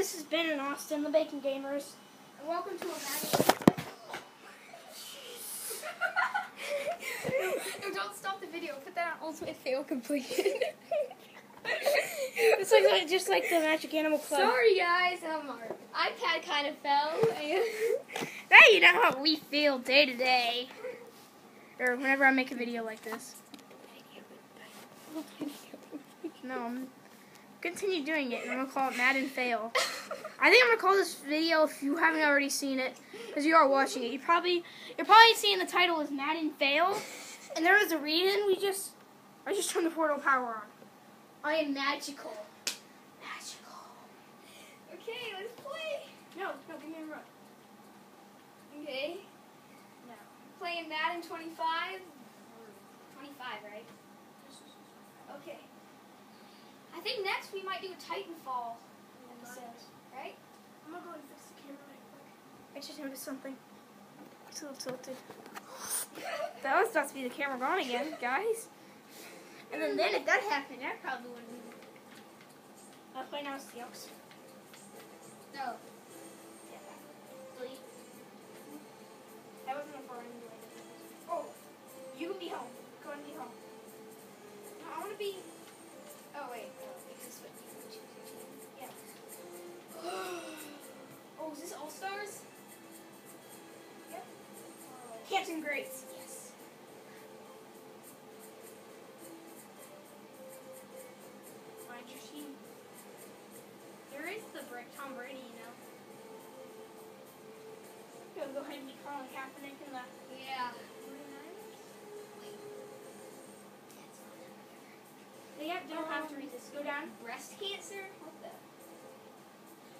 this is Ben and Austin, the Bacon Gamers, and welcome to a no, don't stop the video. Put that on ultimate fail completed. It's like, like just like the Magic Animal Club. Sorry, guys. Um, our iPad kind of fell. hey, you know how we feel day to day, or whenever I make a video like this. No, I'm continue doing it, and I'm gonna call it Madden Fail. I think I'm gonna call this video if you haven't already seen it, because you are watching it. You probably you're probably seeing the title is Madden Fail, and there is a reason. We just I just turned the portal power on. I am magical. Magical. Okay, let's play. No, no, give me a run. Okay. No. Playing Madden 25. 25, right? Okay. I think next we might do a Titanfall episode, right? I'm gonna go and fix the camera right quick. I just noticed something. It's a little tilted. that was about to be the camera gone again, guys. And then, then if that happened, that probably wouldn't be. I'll play now Seahawks. No. Delete. That wasn't a foreign anyway. Oh, you can be home. Go and be home. No, I want to be. Oh, wait. Canton Greats. Yes. Find your team. There is the brick Tom Brady, you know. Go, go ahead and be Colin Kaepernick in the Yeah. 49ers. Wait. That's not They have, don't have to read this. Go down. Breast cancer? What the?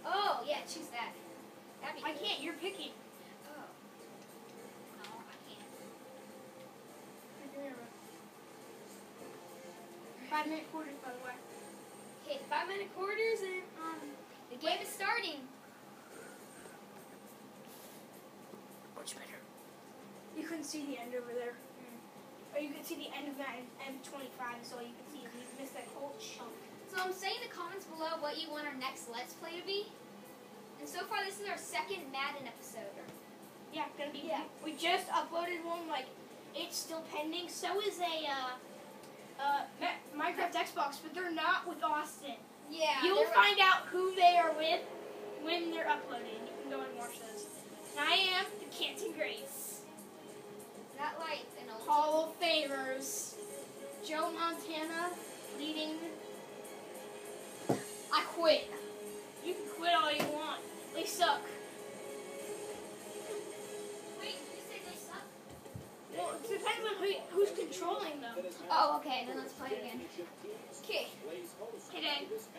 Oh, yeah, choose that. I cool. can't. You're picking. Oh. No, I can't. Five minute quarters, by the way. Okay, five minute quarters and um, the game is starting. Much better. You couldn't see the end over there. Or you could see the end of that M25 is all you could see. if You missed that whole chunk. So I'm saying in the comments below what you want our next Let's Play to be. And so far, this is our second Madden episode. Yeah, gonna be. Yeah. We just uploaded one. Like, it's still pending. So is a uh, uh, Minecraft Xbox, but they're not with Austin. Yeah. You'll they're- find out who they are with when they're uploaded. You can go and watch those. And I am the Canton Greats. That like an old Hall of Famers. Joe Montana leading. I quit. You can quit all you want. They suck. Depends on who, who's controlling them. Oh, okay. Then let's play again. Okay. Hey, Dad. Let's go.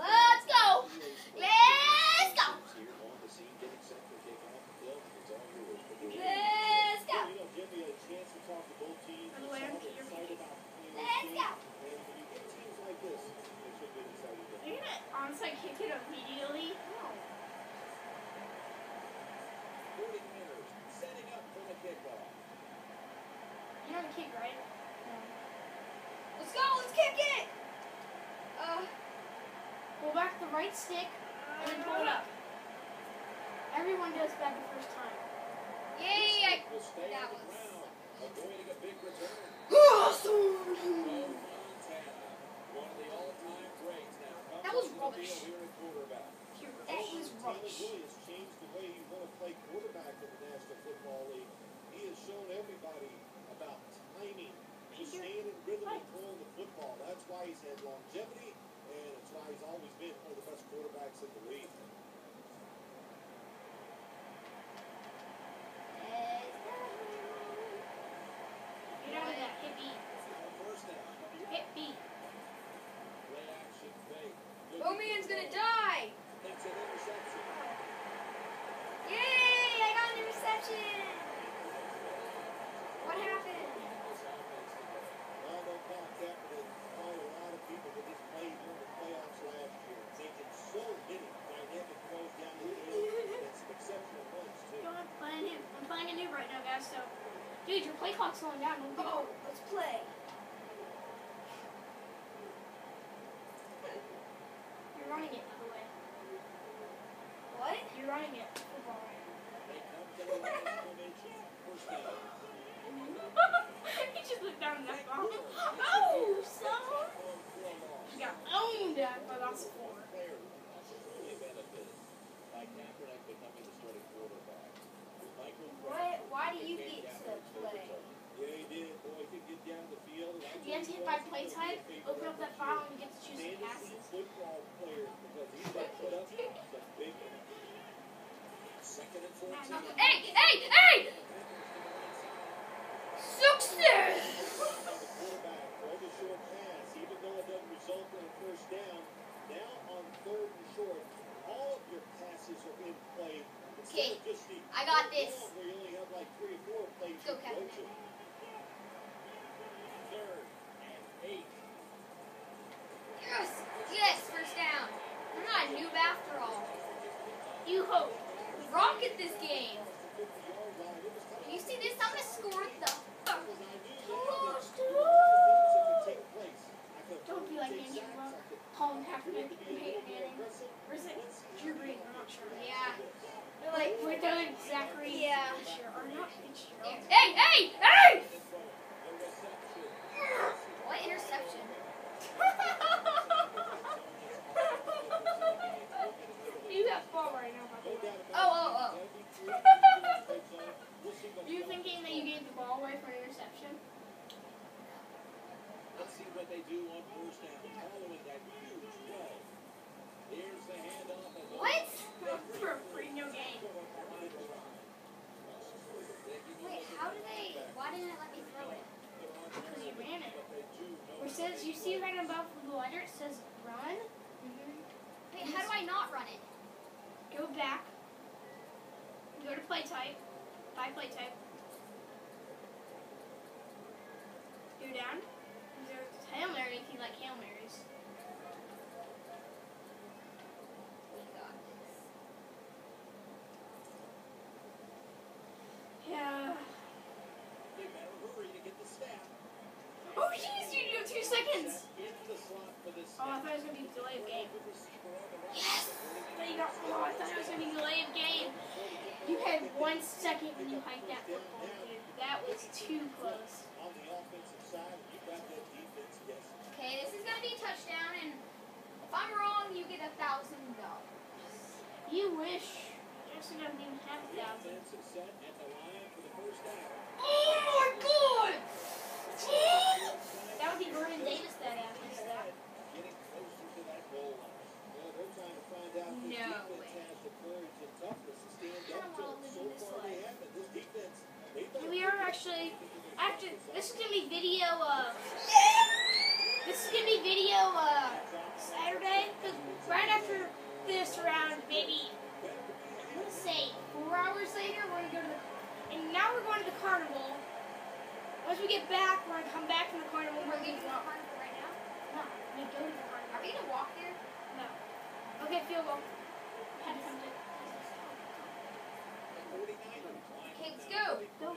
Let's go. Let's go. By the way, I'm you're picking. Let's go. You're gonna onside kick it immediately. You know the kick, right? Let's go. Let's kick it. Uh, Pull back stick and then pull it up. Everyone does that the first time. yay. I, that was. That was rubbish. That was rubbish. Really has changed the way you want to play quarterback in the National Football League. He has shown everybody about timing, just staying in rhythm and throwing the football. That's why he's had longevity, and it's why he's always been one of the best quarterbacks in the league. now, guys. So, dude, your play clock's slowing down. Oh, let's play. You're running it, by the way. What? You're running it. Football. type, open up that file, and you get to choose the passes. player because he's going to put up some big ones. Second and 14. Hey, hey, hey! Success! Now the quarterback throw the short pass, even though it doesn't result in a first down. Now on third and short, all of your passes are in play. Instead Okay, of just the I got third this. down Where you only have like three or four plays Go, to throw Kevin. to. Third and eight. Yes, yes, first down. I'm not a noob after all. You hope. Rocket this game. 50-yard line. It was tough. You see this? I'm gonna score the fuck. Because I knew that Close there to- were things that could take place. I could Don't be like Andy sacks, Luck, I Colin Kaepernick, and Peyton Manning. Or is it Drew Brees? I'm not sure. Yeah. They're like, we're doing Zachary Yeah. Or not. Hey, hey, hey! What interception? You got ball right now, by the No way. doubt about Oh, oh, it. oh. That'd be three points on it. We'll see what Are you Colin thinking that you gave the ball away for an interception? Let's see what they do on first down following that huge play. Here's the handoff. as a- What? For a free no game. Wait, how did they? Why didn't it let me throw it? Because you ran it. But they do know Or it says, you see right above the letter, it says run. Mhm. Wait, how do I not run it? Go back. Go to play type. By play type. Go down. You like Hail Marys. We got this. Yeah. They better hurry to get the snap. Oh, jeez, you do two seconds. Snap into the slot for this Oh, I thought it was going to be delay of game. Good receiver on the. Yes! But you got, oh, I thought it was going to be delay of game. You had one second when you hiked that football, dude. That was too close. On the offensive side, you got that defense guessing. Okay, this is gonna be a touchdown, and if I'm wrong, you get a thousand dollars. You wish. Justin doesn't even have a thousand. Defense is set at the line for the first down. Oh my god! That would be Vernon Davis that average that. Getting closer to that goal line. Well, they're trying to find out if this No way. has the courage and toughness to stand I up don't to wanna it. live So in this far, they life. haven't. This defense, they better We are actually after this is gonna be video. Uh, this is gonna be video. Uh, Saturday. Cause right after this, round, maybe I'm gonna say four hours later, we're gonna go to the. And now we're going to the carnival. Once we get back, we're gonna come back from the carnival. We're leaving the carnival right now. No, we go to the carnival. Are we gonna walk there? No. Okay, field goal. Had to come to. Okay, let's go. Go.